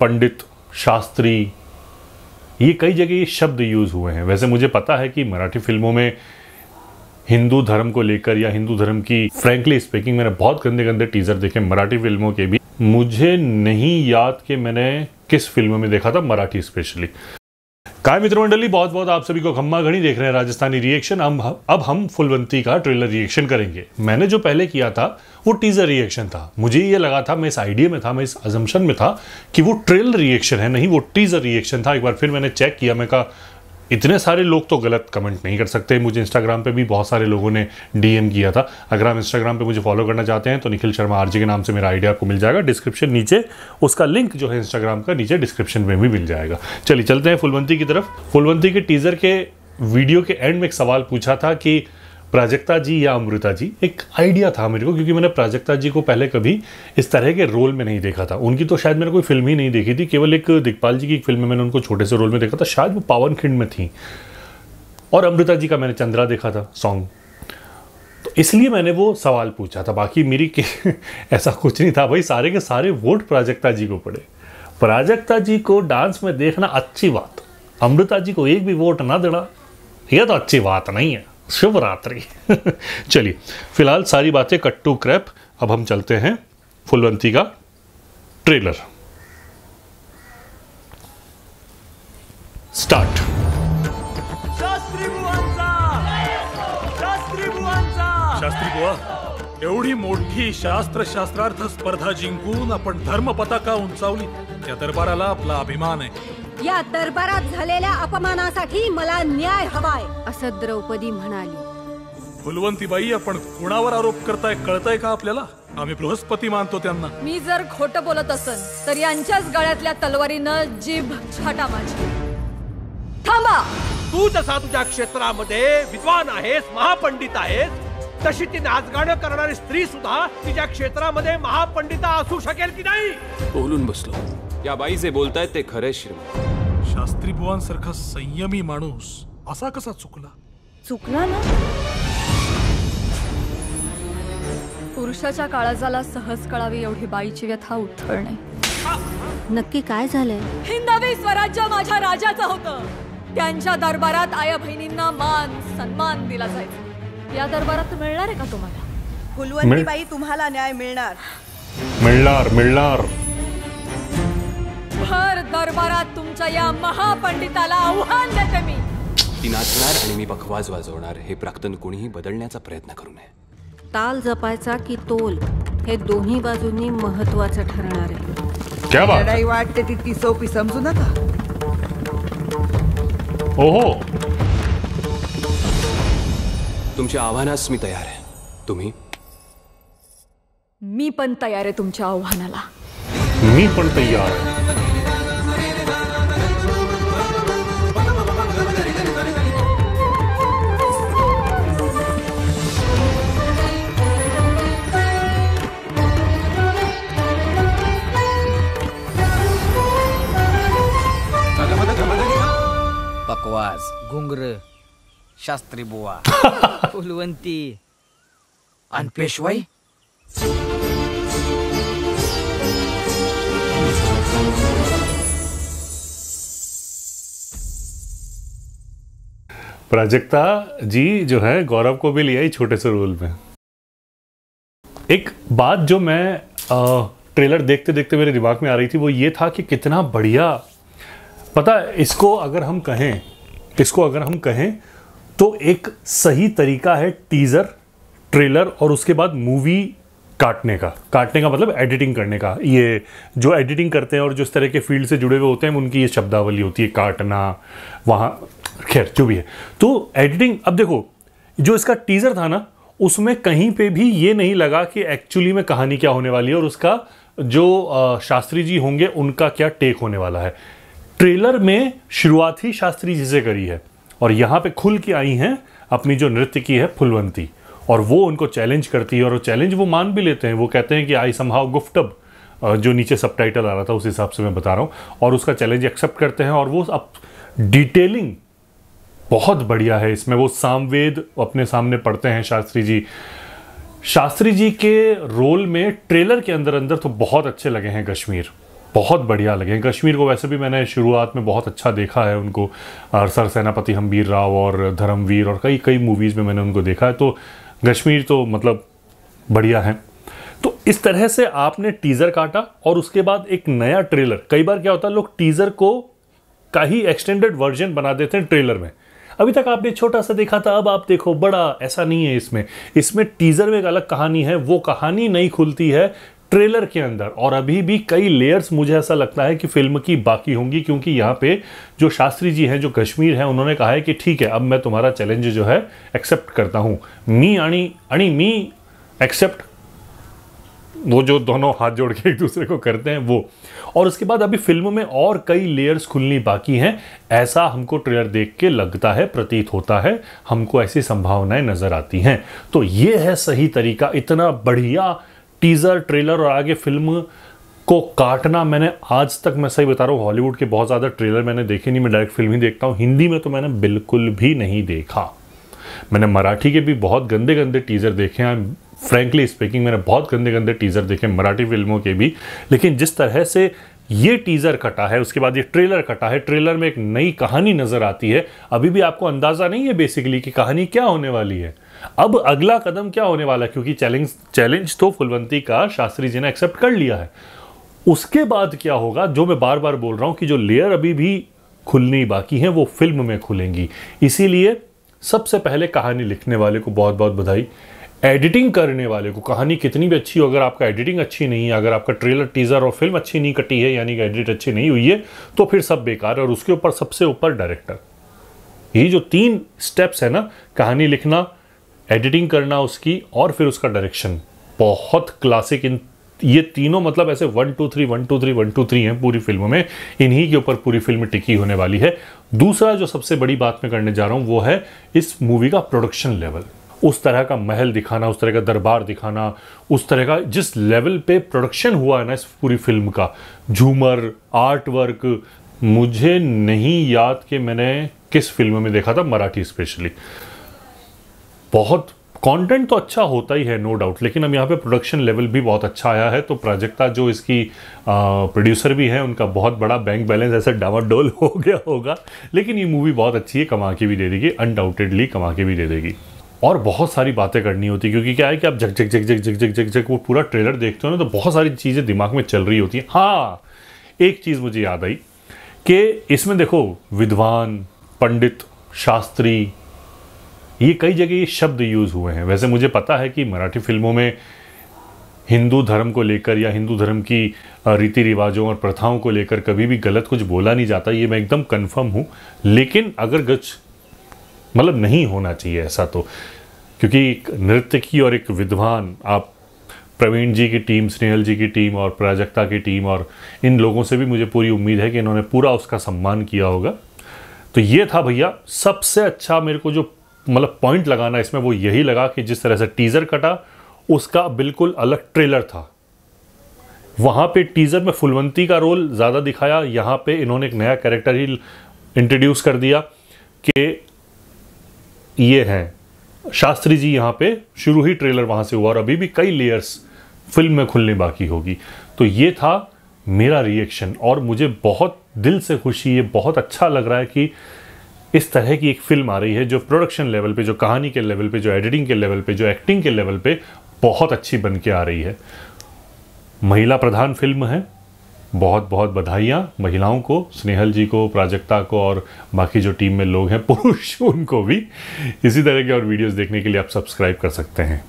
पंडित, शास्त्री, ये कई जगह ये शब्द यूज़ हुए हैं। वैसे मुझे पता है कि मराठी फ़िल्मों में हिंदू धर्म को लेकर या हिंदू धर्म की फ्रेंकली स्पीकिंग मैंने बहुत गंदे गंदे टीजर देखे मराठी फ़िल्मों के भी। मुझे नहीं याद कि मैंने किस फ़िल्म में देखा था मराठी स्पेशली काय मित्र मंडली बहुत बहुत आप सभी को खम्मा घड़ी देख रहे हैं राजस्थानी रिएक्शन हम अब हम फुलवंती का ट्रेलर रिएक्शन करेंगे। मैंने जो पहले किया था, वो टीजर रिएक्शन था। मुझे ये लगा था, मैं इस आइडिया में था, मैं इस अजम्पन में था कि वो ट्रेलर रिएक्शन है, नहीं, वो टीजर रिएक्शन था। एक बार फिर मैंने चेक किया, मैं कहा इतने सारे लोग तो गलत कमेंट नहीं कर सकते। मुझे इंस्टाग्राम पे भी बहुत सारे लोगों ने डीएम किया था। अगर आप इंस्टाग्राम पे मुझे फॉलो करना चाहते हैं तो निखिल शर्मा आरजी के नाम से मेरा आइडिया आपको मिल जाएगा। डिस्क्रिप्शन नीचे, उसका लिंक जो है इंस्टाग्राम का नीचे डिस्क्रिप्शन में भी मिल जाएगा। चलिए, चलते हैं फुलवंती की तरफ़। फुलवंती के टीजर के वीडियो के एंड में एक सवाल पूछा था कि प्राजक्ता जी या अमृता जी, एक आइडिया था मेरे को, क्योंकि मैंने प्राजक्ता जी को पहले कभी इस तरह के रोल में नहीं देखा था। उनकी तो शायद मैंने कोई फ़िल्म ही नहीं देखी थी, केवल एक दिखपाल जी की एक फ़िल्म में मैंने उनको छोटे से रोल में देखा था, शायद वो पावन खिंड में थी। और अमृता जी का मैंने चंद्रा देखा था सॉन्ग तो इसलिए मैंने वो सवाल पूछा था, बाकी मेरी ऐसा कुछ नहीं था भाई, सारे के सारे वोट प्राजक्ता जी को पड़े। प्राजक्ता जी को डांस में देखना अच्छी बात। अमृता जी को एक भी वोट ना देना यह तो अच्छी बात नहीं है। शुभ रात्रि चलिए फ़िलहाल सारी बातें कट टू क्रैप अब हम चलते हैं फुलवंती का ट्रेलर स्टार्ट शास्त्री बुवांचा! शास्त्री बुवांचा! शास्त्री बुवा एवढी मोठी शास्त्र शास्त्रार्थ स्पर्धा जिंकून आपण धर्म पताका उंचावली त्या दरबाराला आपला अभिमान आहे. या दरबारात झालेल्या अपमानासाठी मला न्याय हवाय. असं द्रौपदी म्हणाली. फुलवंतीबाई आपण कुणावर आरोप करताय कळतंय का आपल्याला? आम्ही बृहस्पती मानतो त्यांना. मी जर खोट बोलत असन तर यांच्याच गळ्यातल्या तलवारीनं जीभ छाटा माझी. थांबा! तू जसा तुझ्या क्षेत्रामध्ये विद्वान आहेस महापंडित आहेस तशी ती नाचगाणं करणारी स्त्री सुद्धा तिच्या क्षेत्रामध्ये महापंडिता असू शकेल की नाही? बोलून बसलो. या बाई जे बोलतायत ते खरे श्रीमंत. शास्त्री बुवांसारखा संयमी माणूस असा कसा चुकला? चुकला ना? पुरुषाच्या काळजाला सहज कळावी एवढी बाईची व्यथा उथळणे. नक्की काय झालंय? हिंदवी स्वराज्य माझ्या राजाचं होतं. त्यांच्या दरबारात आया बहिणींना मान सन्मान दिला जायचा. या दरबारात मिळणार आहे का तुम्हाला? फुलवंतीबाई तुम्हाला न्याय मिळणार. मिळणार मिळणार. भर दरबारात तुमच्या या महापंडिताला आव्हान देते मी. ती नाचणार आणि मी बखवाज वाजवणार हे प्राक्तन कोणीही बदलण्याचा प्रयत्न करू नये. ताल जपायचा की तोल हे दोन्ही बाजूंनी महत्वाचं ठरणार आहे. क्या बात लढाई वाटते ती तिसोपी समजू नका. ओहो. तुमच्या आव्हानास मी तयार आहे. तुम्ही? मी पण तयार आहे तुमच्या आव्हानाला. मी पण तयार. आहे बकवास घुंगर शास्त्री बुवा फुलवंती आणि पेशवाई प्राजक्ता जी जो है गौरव को भी लिया ही छोटे से रोल में। एक बात जो मैं अ, ट्रेलर देखते देखते मेरे दिमाग में आ रही थी वो ये था कि कितना बढ़िया। पता इसको अगर हम कहें इसको अगर हम कहें तो एक सही तरीका है टीजर ट्रेलर और उसके बाद मूवी काटने का। काटने का मतलब एडिटिंग करने का। ये जो एडिटिंग करते हैं और जो इस तरह के फ़ील्ड से जुड़े हुए होते हैं उनकी ये शब्दावली होती है काटना वहाँ खैर, जो भी है। तो एडिटिंग अब देखो, जो इसका टीजर था ना, उसमें कहीं पे भी ये नहीं लगा कि एक्चुअली में कहानी क्या होने वाली है और उसका जो शास्त्री जी होंगे, उनका क्या टेक होने वाला है। ट्रेलर में शुरुआत ही शास्त्री जी से करी है और यहाँ पे खुल के आई हैं अपनी जो नृत्य की है फुलवंती और वो उनको चैलेंज करती है और चैलेंज वो मान भी लेते हैं। वो कहते हैं कि आई समहाउ गुफ्टब जो नीचे सब आ रहा था, उस हिसाब से मैं बता रहा हूँ और उसका चैलेंज एक्सेप्ट करते हैं और वो अब डिटेलिंग बहुत बढ़िया है इसमें। वो सामवेद अपने सामने पढ़ते हैं शास्त्री जी। शास्त्री जी के रोल में ट्रेलर के अंदर अंदर तो बहुत अच्छे लगे हैं कश्मीर। बहुत बढ़िया लगे हैं। कश्मीर को वैसे भी मैंने शुरुआत में बहुत अच्छा देखा है उनको। सर सेनापति हम्बीर राव और धर्मवीर और कई कई मूवीज़ में मैंने उनको देखा है। तो कश्मीर तो मतलब बढ़िया है। तो इस तरह से आपने टीज़र काटा और उसके बाद एक नया ट्रेलर कई बार क्या होता है, लोग टीज़र को का ही एक्सटेंडेड वर्जन बना देते हैं ट्रेलर में। अभी तक आपने छोटा सा देखा था, अब आप देखो, बड़ा, ऐसा नहीं है इसमें। इसमें टीजर में एक अलग कहानी है, वो कहानी नहीं खुलती है ट्रेलर के अंदर। और अभी भी कई लेयर्स मुझे ऐसा लगता है कि फ़िल्म की बाकी होंगी, क्योंकि यहाँ पे जो शास्त्री जी हैं, जो कश्मीर हैं, उन्होंने कहा है कि ठीक है, अब मैं तुम्हारा चैलेंज जो है एक्सेप्ट करता हूँ। मी अणी अणी मी एक्सेप्ट वो जो दोनों हाथ जोड़ के एक दूसरे को करते हैं, वो। और उसके बाद अभी फ़िल्म में और कई लेयर्स खुलनी बाकी हैं। ऐसा हमको ट्रेलर देख के लगता है, प्रतीत होता है, हमको ऐसी संभावनाएँ नज़र आती हैं। तो ये है सही तरीका, इतना बढ़िया टीजर ट्रेलर और आगे फ़िल्म को काटना मैंने आज तक, मैं सही बता रहा हूँ, हॉलीवुड के बहुत ज़्यादा ट्रेलर मैंने देखे नहीं, मैं डायरेक्ट फ़िल्म ही देखता हूँ। हिंदी में तो मैंने बिल्कुल भी नहीं देखा। मैंने मराठी के भी बहुत गंदे गंदे टीजर देखे हैं फ्रेंकली स्पीकिंग मैंने बहुत गंदे गंदे टीजर देखे मराठी फ़िल्मों के भी। लेकिन जिस तरह से ये टीजर कटा है, उसके बाद ये ट्रेलर कटा है ट्रेलर में एक नई कहानी नज़र आती है। अभी भी आपको अंदाज़ा नहीं है बेसिकली कि कहानी क्या होने वाली है। अब अगला कदम क्या होने वाला है? क्योंकि चैलेंज चैलेंज तो फुलवंती का शास्त्री जी ने एक्सेप्ट कर लिया है। उसके बाद क्या होगा, जो मैं बार बार बोल रहा हूँ कि जो लेयर अभी भी खुलनी बाकी है, वो फ़िल्म में खुलेंगी। इसीलिए सबसे पहले कहानी लिखने वाले को बहुत बहुत बधाई। एडिटिंग करने वाले को, कहानी कितनी भी अच्छी हो, अगर आपका एडिटिंग अच्छी नहीं है, अगर आपका ट्रेलर, टीजर और फ़िल्म अच्छी नहीं कटी है, यानी कि एडिट अच्छी नहीं हुई है तो फिर सब बेकार है और उसके ऊपर सबसे ऊपर डायरेक्टर ये जो तीन स्टेप्स है ना, कहानी लिखना, एडिटिंग करना उसकी और फिर उसका डायरेक्शन बहुत क्लासिक इन, ये तीनों मतलब ऐसे one two three one two three one two three हैं पूरी फ़िल्म में, इन्हीं के ऊपर पूरी फ़िल्म टिकी होने वाली है. दूसरा जो सबसे बड़ी बात मैं करने जा रहा हूँ, वो है इस मूवी का प्रोडक्शन लेवल उस तरह का महल दिखाना, उस तरह का दरबार दिखाना, उस तरह का जिस लेवल पे प्रोडक्शन हुआ है ना इस पूरी फ़िल्म का, झूमर आर्ट वर्क मुझे नहीं याद कि मैंने किस फ़िल्म में देखा था मराठी स्पेशली बहुत कंटेंट तो अच्छा होता ही है नो डाउट लेकिन अब यहाँ पे प्रोडक्शन लेवल भी बहुत अच्छा आया है तो प्राजक्ता जो इसकी प्रोड्यूसर भी है, उनका बहुत बड़ा बैंक बैलेंस ऐसे डावाडोल हो गया होगा, लेकिन ये मूवी बहुत अच्छी है, कमा के भी दे देगी अनडाउटेडली कमा के भी दे देगी। और बहुत सारी बातें करनी होती क्योंकि क्या है कि आप जग जग जग जग जग जग जग जग वो पूरा ट्रेलर देखते हो ना तो बहुत सारी चीज़ें दिमाग में चल रही होती हैं। हाँ एक चीज़ मुझे याद आई कि इसमें देखो, विद्वान, पंडित, शास्त्री, ये कई जगह ये शब्द यूज़ हुए हैं। वैसे मुझे पता है कि मराठी फ़िल्मों में हिंदू धर्म को लेकर या हिंदू धर्म की रीति रिवाजों और प्रथाओं को लेकर कभी भी गलत कुछ बोला नहीं जाता, ये मैं एकदम कन्फर्म हूँ। लेकिन अगर गच मतलब नहीं होना चाहिए ऐसा तो। क्योंकि एक नृत्य की और एक विद्वान, आप प्रवीण जी की टीम, स्नेहल जी की टीम और प्राजक्ता की टीम और इन लोगों से भी मुझे पूरी उम्मीद है कि इन्होंने पूरा उसका सम्मान किया होगा। तो ये था भैया, सबसे अच्छा मेरे को जो मतलब पॉइंट लगाना इसमें वो यही लगा कि जिस तरह से टीज़र कटा, उसका बिल्कुल अलग ट्रेलर था। वहाँ पे टीज़र में फुलवंती का रोल ज़्यादा दिखाया, यहाँ पे इन्होंने एक नया कैरेक्टर ही इंट्रोड्यूस कर दिया कि ये हैं। शास्त्री जी यहाँ पे शुरू ही ट्रेलर वहाँ से हुआ और अभी भी कई लेयर्स फ़िल्म में खुलने बाकी होगी। तो ये था मेरा रिएक्शन और मुझे बहुत दिल से खुशी, ये बहुत अच्छा लग रहा है कि इस तरह की एक फ़िल्म आ रही है जो प्रोडक्शन लेवल पे, जो कहानी के लेवल पे, जो एडिटिंग के लेवल पे, जो एक्टिंग के लेवल पे बहुत अच्छी बन के आ रही है। महिला प्रधान फ़िल्म है। बहुत बहुत बधाइयाँ महिलाओं को, स्नेहल जी को, प्राजक्ता को और बाकी जो टीम में लोग हैं, पुरुष उनको भी। इसी तरह के और वीडियोस देखने के लिए आप सब्सक्राइब कर सकते हैं।